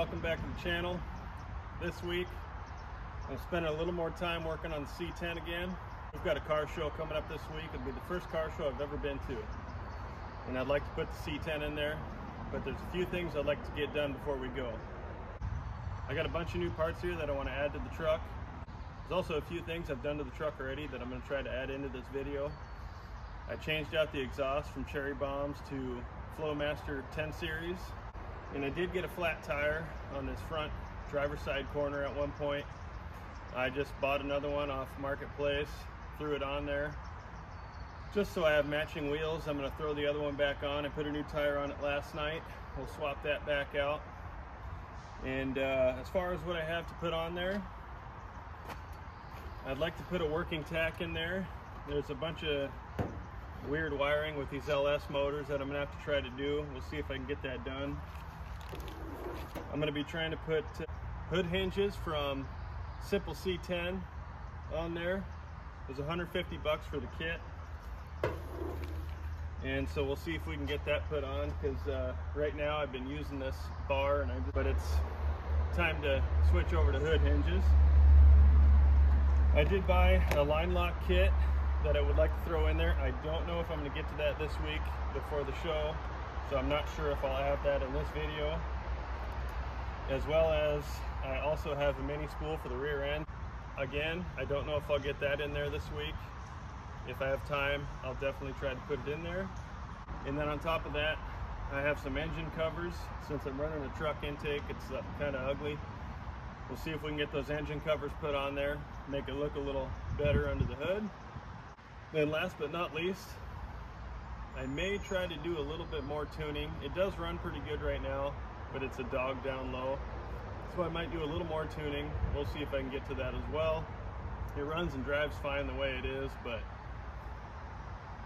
welcome back to the channel. This week, I'm spending a little more time working on the C10 again. We've got a car show coming up this week. It'll be the first car show I've ever been to. And I'd like to put the C10 in there, but there's a few things I'd like to get done before we go. I got a bunch of new parts here that I want to add to the truck. There's also a few things I've done to the truck already that I'm going to try to add into this video. I changed out the exhaust from Cherry Bombs to Flowmaster 10 series and I did get a flat tire on this front driver's side corner at one point. I just bought another one off Marketplace, threw it on there. Just so I have matching wheels, I'm gonna throw the other one back on. I put a new tire on it last night. We'll swap that back out. And uh, as far as what I have to put on there, I'd like to put a working tach in there. There's a bunch of weird wiring with these LS motors that I'm gonna have to try to do. We'll see if I can get that done. I'm going to be trying to put uh, hood hinges from Simple C10 on there. It was 150 bucks for the kit. And so we'll see if we can get that put on because uh, right now I've been using this bar, and I, but it's time to switch over to hood hinges. I did buy a line lock kit that I would like to throw in there. I don't know if I'm going to get to that this week before the show, so I'm not sure if I'll have that in this video as well as I also have a mini spool for the rear end. Again, I don't know if I'll get that in there this week. If I have time, I'll definitely try to put it in there. And then on top of that, I have some engine covers. Since I'm running a truck intake, it's uh, kind of ugly. We'll see if we can get those engine covers put on there, make it look a little better under the hood. Then last but not least, I may try to do a little bit more tuning. It does run pretty good right now but it's a dog down low. So I might do a little more tuning. We'll see if I can get to that as well. It runs and drives fine the way it is, but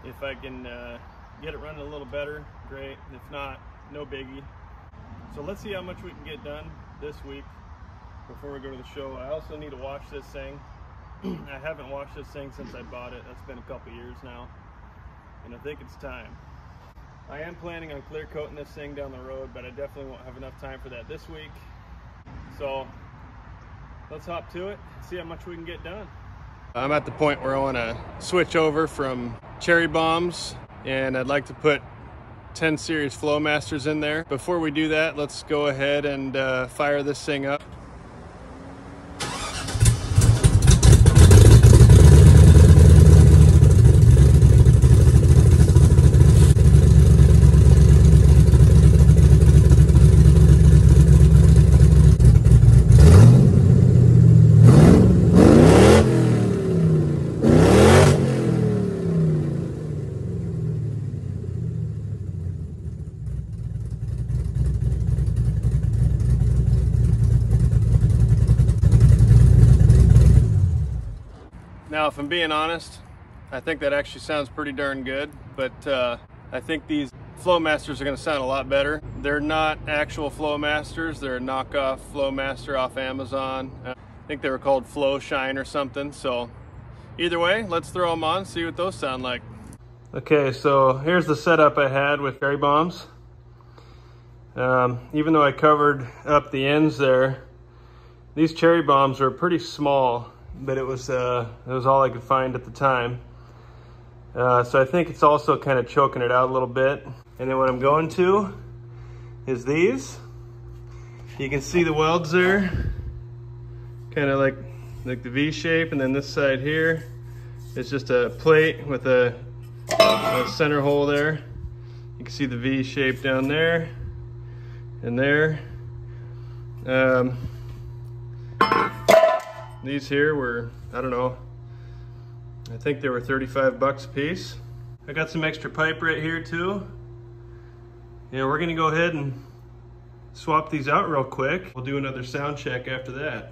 if I can uh, get it running a little better, great. If not, no biggie. So let's see how much we can get done this week before we go to the show. I also need to wash this thing. I haven't washed this thing since I bought it. That's been a couple years now. And I think it's time. I am planning on clear coating this thing down the road, but I definitely won't have enough time for that this week. So let's hop to it, and see how much we can get done. I'm at the point where I want to switch over from cherry bombs and I'd like to put 10 series Flowmasters in there. Before we do that, let's go ahead and uh, fire this thing up. Now, if I'm being honest, I think that actually sounds pretty darn good, but uh, I think these Flowmasters are gonna sound a lot better. They're not actual Flowmasters, they're a knockoff Flowmaster off Amazon. Uh, I think they were called Flow Shine or something, so either way, let's throw them on, see what those sound like. Okay, so here's the setup I had with cherry bombs. Um, even though I covered up the ends there, these cherry bombs are pretty small but it was uh, it was all I could find at the time. Uh, so I think it's also kind of choking it out a little bit. And then what I'm going to is these. You can see the welds there, kind of like like the V shape, and then this side here is just a plate with a, a center hole there. You can see the V shape down there and there. Um, these here were, I don't know, I think they were 35 bucks a piece. I got some extra pipe right here too. Yeah, we're gonna go ahead and swap these out real quick. We'll do another sound check after that.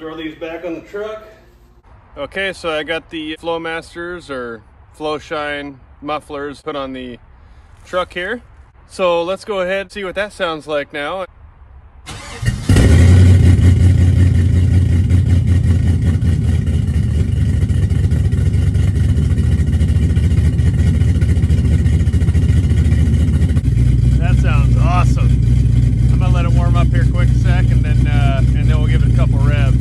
Throw these back on the truck. Okay, so I got the Flowmasters or Flow Shine mufflers put on the truck here. So let's go ahead and see what that sounds like now. That sounds awesome. I'm gonna let it warm up here quick a sec and then uh, and then we'll give it a couple revs.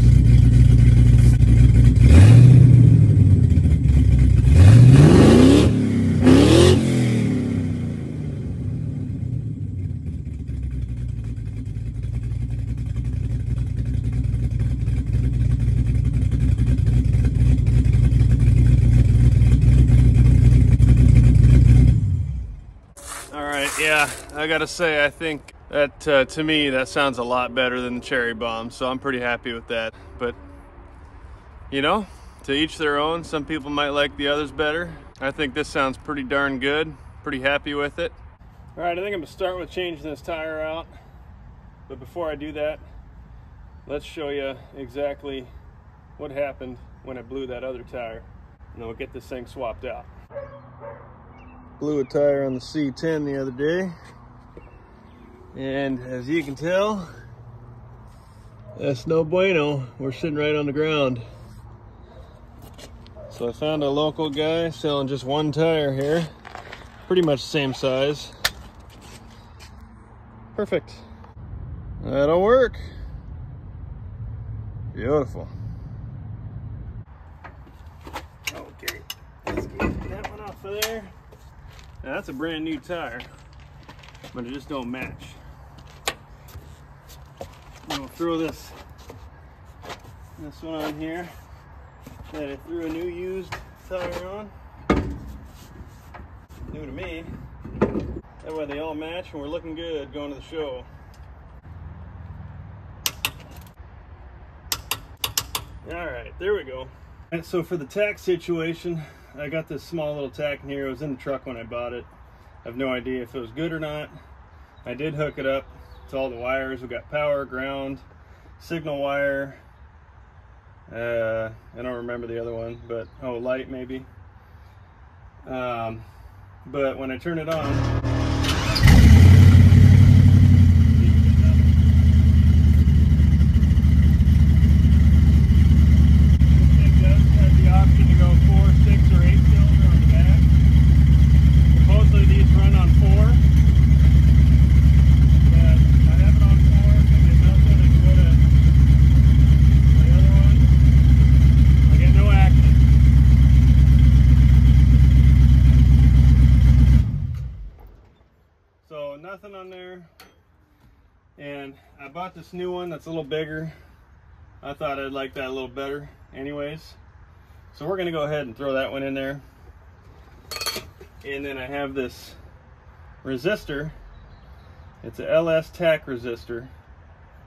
All right, yeah, I gotta say, I think that uh, to me that sounds a lot better than the cherry bomb, so I'm pretty happy with that. But you know, to each their own. Some people might like the others better. I think this sounds pretty darn good. Pretty happy with it. All right, I think I'm gonna start with changing this tire out. But before I do that, let's show you exactly what happened when I blew that other tire. And then we'll get this thing swapped out. Blew a tire on the C10 the other day. And as you can tell, that's no bueno. We're sitting right on the ground. So I found a local guy selling just one tire here. Pretty much the same size. Perfect. That'll work. Beautiful. Okay, let's get that one off of there. Now that's a brand new tire, but it just don't match. I'm gonna throw this this one on here that I threw a new used tire on. New to me. That way they all match and we're looking good going to the show. All right, there we go. And so for the tach situation, I got this small little tach in here. It was in the truck when I bought it. I have no idea if it was good or not. I did hook it up to all the wires. We got power, ground, signal wire. Uh, I don't remember the other one, but oh, light maybe. Um, but when I turn it on, This thing does have the option to go four, six, or eight cylinder on the back. Supposedly these run on four. But I have it on four, and then also when I go to the other one, I get no action. So nothing on there. And I bought this new one that's a little bigger. I thought I'd like that a little better anyways. So we're gonna go ahead and throw that one in there. And then I have this resistor. It's a LS tach resistor.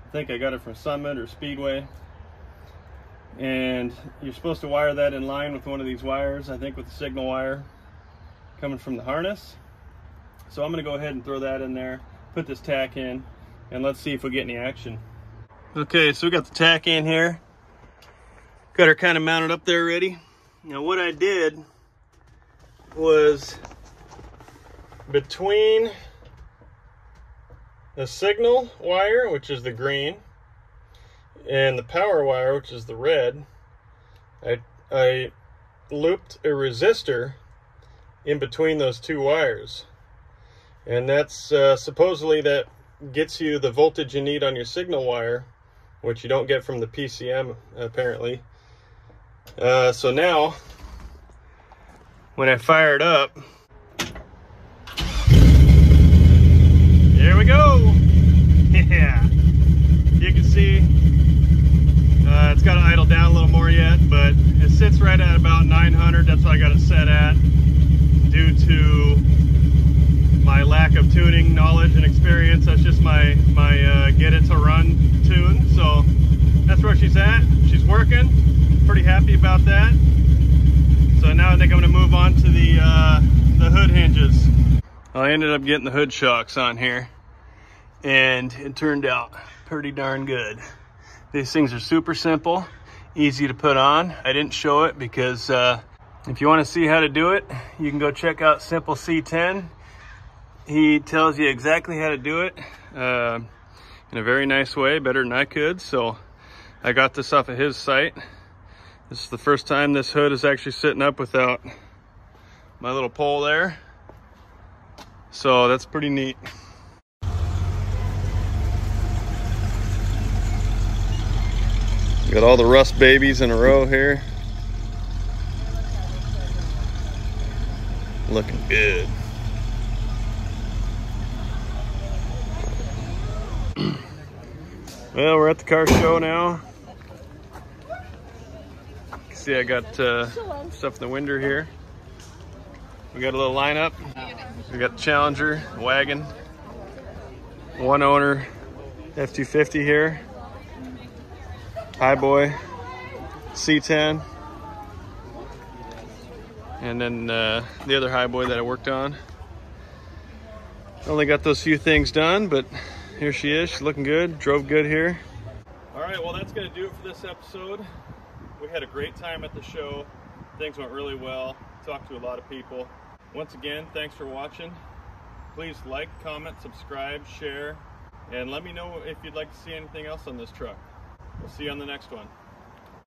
I think I got it from Summit or Speedway. And you're supposed to wire that in line with one of these wires, I think with the signal wire coming from the harness. So I'm gonna go ahead and throw that in there, put this tach in, and let's see if we get any action. Okay, so we got the tach in here. Got her kind of mounted up there ready. Now what I did was between the signal wire, which is the green, and the power wire, which is the red, I, I looped a resistor in between those two wires. And that's uh, supposedly that gets you the voltage you need on your signal wire, which you don't get from the PCM apparently. Uh, so now, when I fire it up, here we go. Yeah, you can see uh, it's got to idle down a little more yet, but it sits right at about 900. That's what I got it set at due to my lack of tuning knowledge and experience. That's just my my uh, get it to run tune. So that's where she's at. She's working. Pretty happy about that. So now I think I'm gonna move on to the uh, the hood hinges. I ended up getting the hood shocks on here, and it turned out pretty darn good. These things are super simple, easy to put on. I didn't show it because uh, if you want to see how to do it, you can go check out Simple C10 he tells you exactly how to do it uh, in a very nice way, better than I could. So I got this off of his site. This is the first time this hood is actually sitting up without my little pole there. So that's pretty neat. Got all the rust babies in a row here. Looking good. Well, we're at the car show now. See, I got uh, stuff in the window here. We got a little lineup. We got the Challenger, wagon, one owner F-250 here. Highboy, C10, and then uh, the other Highboy that I worked on. Only got those few things done, but here she is. She's looking good. Drove good here. All right, well, that's going to do it for this episode. We had a great time at the show. Things went really well. Talked to a lot of people. Once again, thanks for watching. Please like, comment, subscribe, share, and let me know if you'd like to see anything else on this truck. We'll see you on the next one.